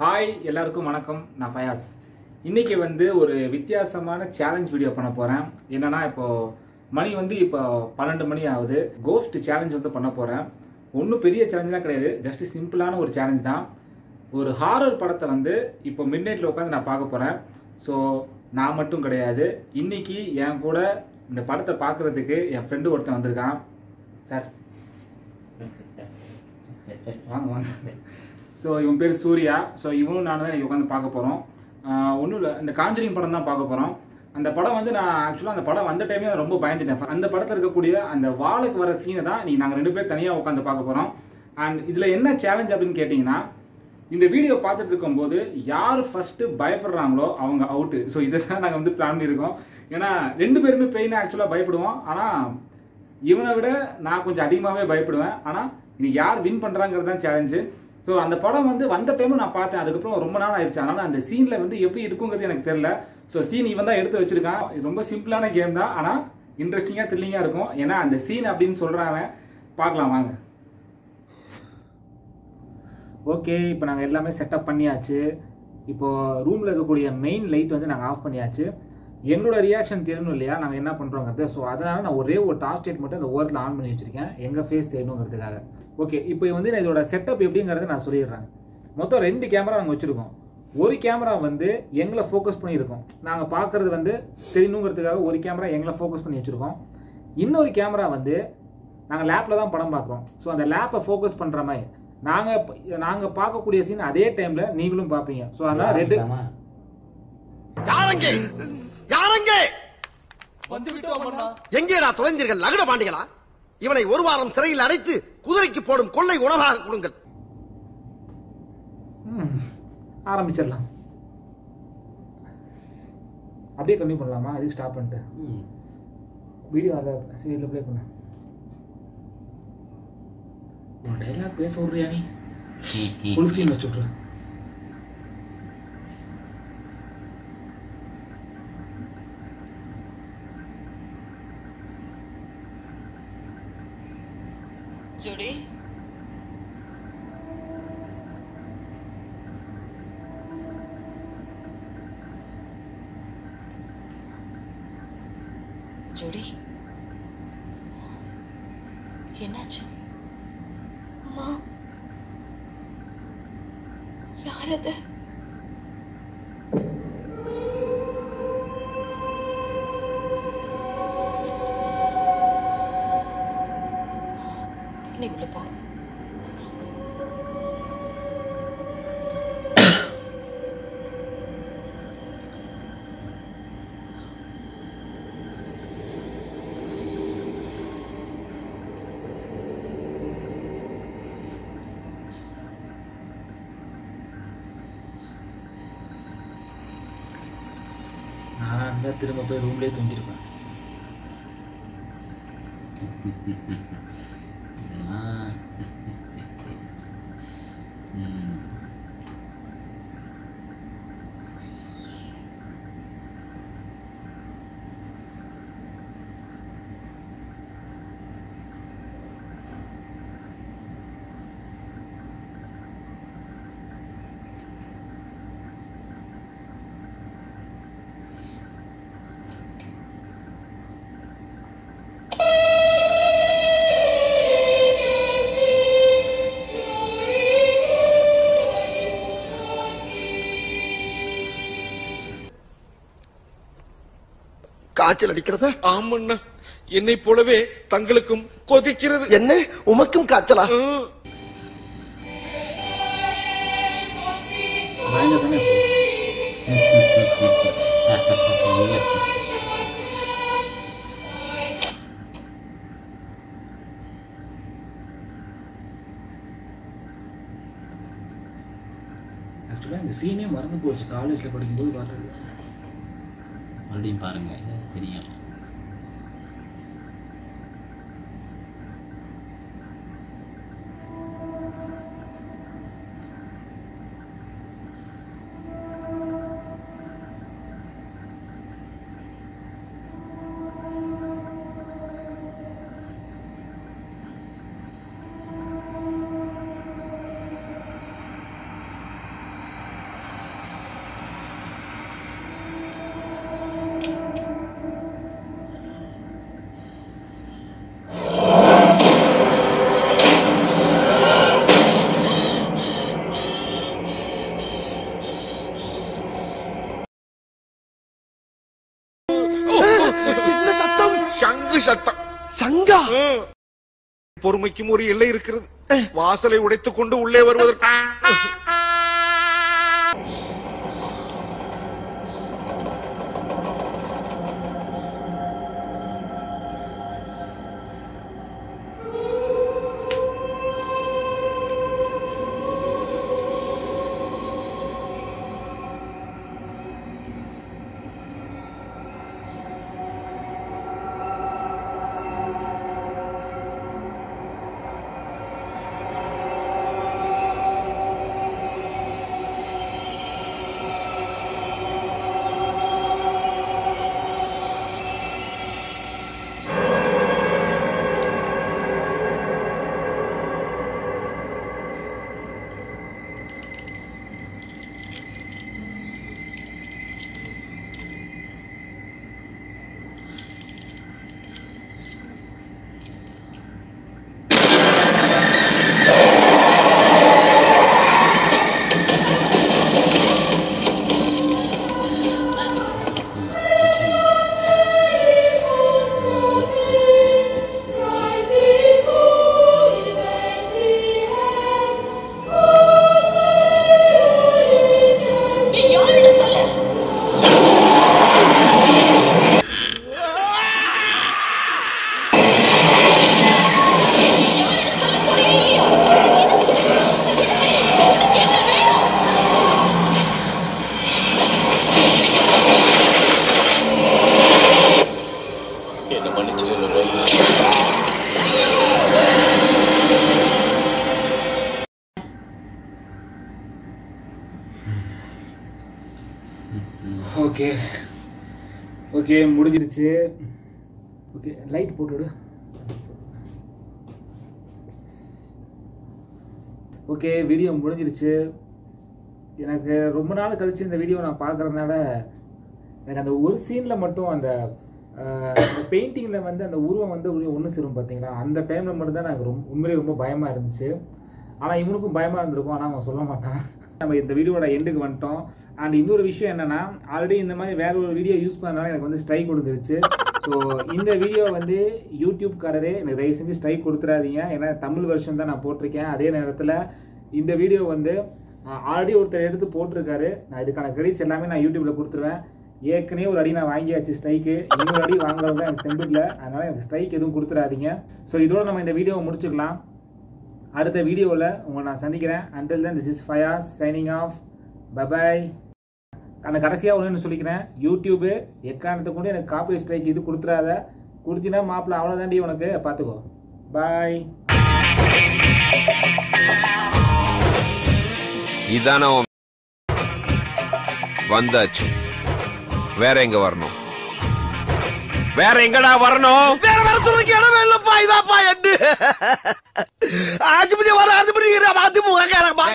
Hi எல்லாருக்கும் வணக்கம். நான் ஃபயாஸ். இன்னைக்கு வந்து ஒரு வித்தியாசமான சேலஞ்ச் வீடியோ பண்ண போகிறேன் என்னன்னா இப்போ மணி வந்து இப்போ பன்னெண்டு மணி ஆகுது. கோஸ்ட் சேலஞ்ச் வந்து பண்ண போகிறேன் ஒன்றும் பெரிய சேலஞ்செலாம் கிடையாது. ஜஸ்ட் சிம்பிளான ஒரு சேலஞ்ச் தான். ஒரு ஹாரர் படத்தை வந்து இப்போ மிட் நைட்டில் உட்காந்து நான் பார்க்க போகிறேன் ஸோ நான் மட்டும் கிடையாது. இன்னைக்கு என் கூட இந்த படத்தை பார்க்குறதுக்கு என் ஃப்ரெண்டு ஒருத்தன் வந்திருக்கான். சார் வாங்க வாங்க. ஸோ இவன் பேர் சூர்யா. ஸோ இவனும் நான் தான் உட்காந்து பார்க்க போகிறோம் ஒன்றும் இல்லை. இந்த காஞ்சரிங் படம் தான் பார்க்க போகிறோம் அந்த படம் வந்து நான் ஆக்சுவலாக அந்த படம் வந்த டைமே நான் ரொம்ப பயந்துட்டேன். அந்த படத்தில் இருக்கக்கூடிய அந்த வாளுக்கு வர சீனை தான் நீ நாங்கள் ரெண்டு பேர் தனியாக உட்காந்து பார்க்க போகிறோம் அண்ட் இதில் என்ன சேலஞ்ச் அப்படின்னு கேட்டிங்கன்னா இந்த வீடியோ பார்த்துட்டு இருக்கும்போது யார் ஃபஸ்ட்டு பயப்படுறாங்களோ அவங்க அவுட்டு ஸோ இதை தான் நாங்கள் வந்து பிளான் பண்ணியிருக்கோம். ஏன்னா ரெண்டு பேருமே பெயின் ஆக்சுவலாக பயப்படுவோம். ஆனால் இவனை விட நான் கொஞ்சம் அதிகமாகவே பயப்படுவேன். ஆனால் இன்னைக்கு யார் வின் பண்ணுறாங்கிறது தான் சேலஞ்சு ஸோ அந்த படம் வந்து வந்த டைமும் நான் பார்த்தேன். அதுக்கப்புறம் ரொம்ப நாள் ஆயிடுச்சு. அதனால அந்த சீனில் வந்து எப்படி இருக்குங்கிறது எனக்கு தெரியல. ஸோ சீன் இவன் தான் எடுத்து வச்சிருக்கான். இது ரொம்ப சிம்பிளான கேம் தான். ஆனால் இன்ட்ரெஸ்டிங்காக த்ரில்லிங்காக இருக்கும். ஏன்னா அந்த சீன் அப்படின்னு சொல்கிறாங்க பார்க்கலாம் வாங்க. ஓகே இப்போ நாங்கள் எல்லாமே செட்டப் பண்ணியாச்சு. இப்போ ரூமில் இருக்கக்கூடிய மெயின் லைட் வந்து நாங்கள் ஆஃப் பண்ணியாச்சு. எங்களோட ரியாக்ஷன் தெரியணும் இல்லையா? நாங்கள் என்ன பண்ணுறோங்கிறது ஸோ அதனால் நான் ஒரே ஒரு டார்ச் லைட் மட்டும் அந்த ஓரத்தில் ஆன் பண்ணி வச்சிருக்கேன். எங்கள் ஃபேஸ் தெரியணுங்கிறதுக்காக. ஓகே இப்போ வந்து நான் இதோட செட்டப் எப்படிங்கிறத நான் சொல்லிடுறேன். மொத்தம் ரெண்டு கேமரா நாங்கள் வச்சுருக்கோம். ஒரு கேமரா வந்து எங்களை ஃபோக்கஸ் பண்ணியிருக்கோம். நாங்கள் பார்க்குறது வந்து தெரியணுங்கிறதுக்காக ஒரு கேமரா எங்களை ஃபோக்கஸ் பண்ணி வச்சுருக்கோம். இன்னொரு கேமரா வந்து நாங்கள் லேப்பில் தான் படம் பார்க்குறோம். ஸோ அந்த லேப்பை ஃபோக்கஸ் பண்ணுற மாதிரி. நாங்கள் நாங்கள் பார்க்கக்கூடிய சீன் அதே டைமில் நீங்களும் பார்ப்பீங்க. ஸோ அதனால் ரெண்டு யாரங்கே வந்து விட்டோம் எங்கேடா தொலைந்தீர்கள்? லகுட பாண்டிகளா? இவனை ஒரு வாரம் சிறையில் அடைத்து குதிரைக்கு போடும் கொள்ளை உணவாக கொடுங்கள். ஆரம்பிச்சிடலாம். அப்படியே கம்மி பண்ணலாமா? இதுக்கு ஸ்டாப் பண்ணிட்டு. வீடியோ அதை இதில் ப்ளே பண்ண. டைலாக் பேச விட்றியா நீ? ஃபுல் ஸ்க்ரீன் வச்சு விட்ரு ஜோடி ஜோடி என்னாச்சு அம்மா யார் அது நீ உள்ள போ நான் இருந்தால் திரும்ப போய் ரூம்லேயே தூங்கியிருப்பேன். காய்ச்சல் அடிக்கிறதா? ஆமண்ணா. என்னை போலவே தங்களுக்கும் கொதிக்கிறது. என்ன? உமக்கும் காய்ச்சலா? ஆக்சுவலாக இந்த சீனே மறந்து போச்சு. காலேஜில் படிக்கும்போது பார்த்தது. மறுபடியும் பாருங்கள் தெரியும். சத்தம் சங்கா? பொறுமைக்கும் ஒரு எல்லை இருக்கிறது. வாசலை உடைத்துக் கொண்டு உள்ளே வருவதற்கு. ஓகே ஓகே முடிஞ்சிருச்சு. ஓகே லைட் போட்டுவிடு ஓகே வீடியோ முடிஞ்சிருச்சு. எனக்கு ரொம்ப நாள் கழிச்சு இந்த வீடியோ நான் பார்க்கறதுனால எனக்கு அந்த ஒரு சீனில் மட்டும் அந்த பெயிண்டிங்கில் வந்து அந்த உருவம் வந்து ஒன்று சேரும் பார்த்தீங்களா அந்த டைமில் மட்டும்தான் எனக்கு ரொம்ப உண்மையிலேயே ரொம்ப பயமாக இருந்துச்சு. ஆனால் இவனுக்கும் பயமாக இருந்திருக்கும். ஆனால் அவன் சொல்ல மாட்டான். நம்ம இந்த வீடியோட எண்டுக்கு வந்துட்டோம். அண்ட் இன்னொரு விஷயம் என்னன்னா ஆல்ரெடி இந்த மாதிரி வேற ஒரு வீடியோ யூஸ் பண்ணனால எனக்கு வந்து ஸ்ட்ரைக் கொடுத்துருச்சு. ஸோ இந்த வீடியோ வந்து யூடியூப்காரரே எனக்கு தயவு செஞ்சு ஸ்ட்ரைக் கொடுத்துறாதீங்க. ஏன்னா தமிழ் வெர்ஷன் தான் நான் போட்டிருக்கேன். அதே நேரத்தில் இந்த வீடியோ வந்து ஆல்ரெடி ஒருத்தர் எடுத்து போட்டிருக்காரு. நான் இதுக்கான கிரெடிட்ஸ் எல்லாமே நான் யூடியூப்ல கொடுத்துருவேன். ஏற்கனவே ஒரு அடி நான் வாங்கியாச்சு ஸ்ட்ரைக்கு இன்னொரு அடி வாங்குறவங்க எனக்கு தெம்பிடல அதனால எனக்கு ஸ்ட்ரைக் எதுவும் கொடுத்துறாதீங்க. ஸோ இதோட நம்ம இந்த வீடியோவை முடிச்சுக்கலாம். அடுத்த வீடியோவில் உங்களை நான் சந்திக்கிறேன். அண்டில் தான் this is Fayaz signing off bye bye அந்த கடைசியாக ஒன்று சொல்லிக்கிறேன். யூடியூப்பு எக்காரணத்தை கொண்டு எனக்கு காப்பி ஸ்ட்ரைக் இது கொடுத்துறாத? கொடுத்தினா மாப்பிள்ள அவ்வளோதாண்டி உனக்கு. பார்த்துக்கோ. பாய் இதான வந்தாச்சு. வேற எங்க வரணும்? வேற எங்கடா வரணும்? வேற துறைக்கு இடமே இல்லப்பா இதாப்பா எட்டு ஆஜிபதி வர ஆஜிபதி அதிமுக